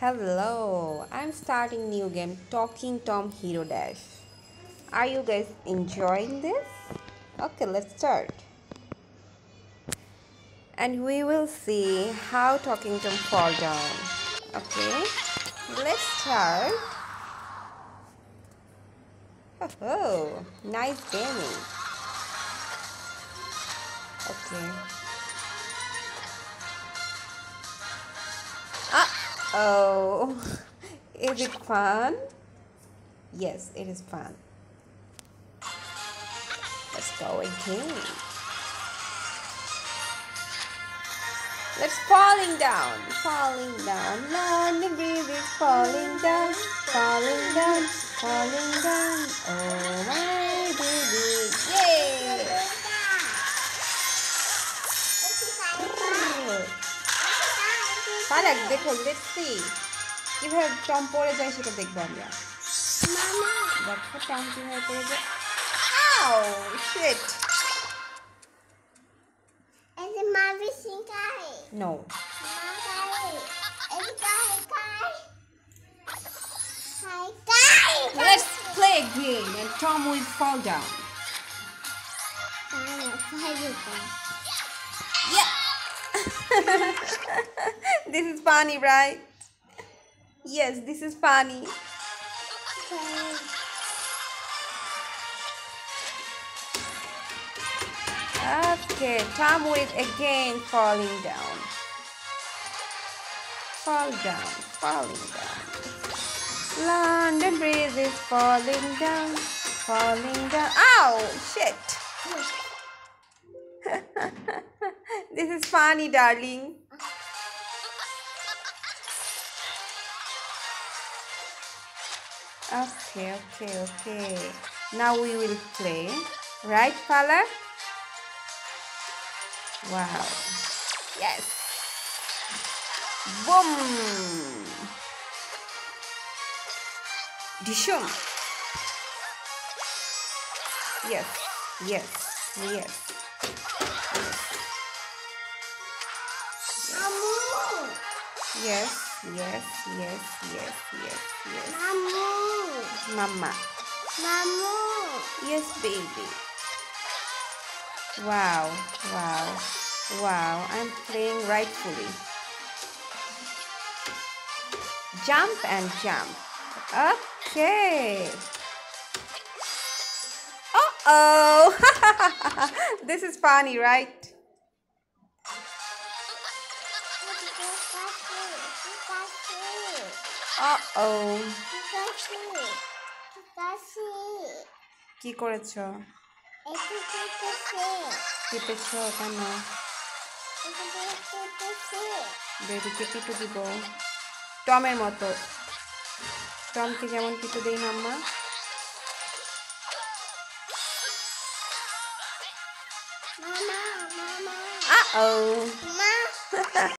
Hello, I'm starting new game Talking Tom Hero Dash. Are you guys enjoying this? Okay, let's start. And we will see how Talking Tom fall down. Okay, let's start. Oh, nice gaming. Okay. Oh, is it fun? Yes, it is fun. Let's go again. Let's falling down, falling down. Lonely baby, falling down, falling down, falling down. Oh my পালাক দেখো দেখছি কিভাবে Tom পড়ে যায় সেটা দেখবো আমরা দেখো Tom কিভাবে পড়ে যায় আও sheet Is it Marvin Shinkai? No Marvin. Is it Guy Guy? Hi Guy. Let's play a game and Tom will fall down. Yeah. this is funny, right? Yes, this is funny. Okay, Tom will again falling down. Fall down, falling down. London Bridge is falling down, falling down. Ow! Shit! this is funny, darling. Okay, okay, okay. Now we will play. Right, Fala? Wow. Yes. Boom. Dishum. Yes, yes, yes. Mamu. Yes, yes, yes, yes, yes, yes. Mamu. Mama. Mamu. Yes, baby. Wow, wow, wow. I'm playing rightfully. Jump and jump. Okay. Uh oh. this is funny, right? কি করেছ? কেটেছ কেন? বেবিকে টুটু দিব। টমের মতো। টমকে যেমন কেটে দেই আম্মা Uh oh.